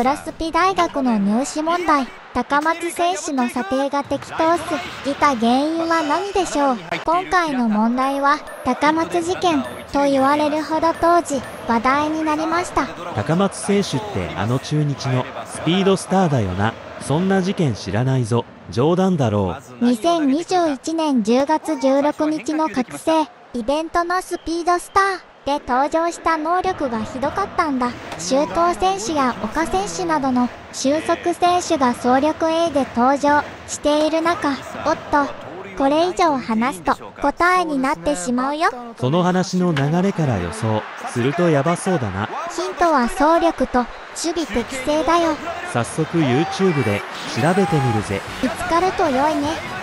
プラスピ大学の入試問題高松選手の査定が適当す。ぎた原因は何でしょう？今回の問題は高松事件と言われるほど当時話題になりました。高松選手ってあの中日のスピードスターだよな。そんな事件知らないぞ。冗談だろう。2021年10月16日の覚醒。イベントのスピードスターで登場した能力がひどかったんだ。周東選手や岡選手などの俊足選手が総力 A で登場している中おっとこれ以上話すと答えになってしまうよ。その話の流れから予想。するとヤバそうだな。ヒントは総力と守備適正だよ。早速 YouTube で調べてみるぜ。見つかると良いね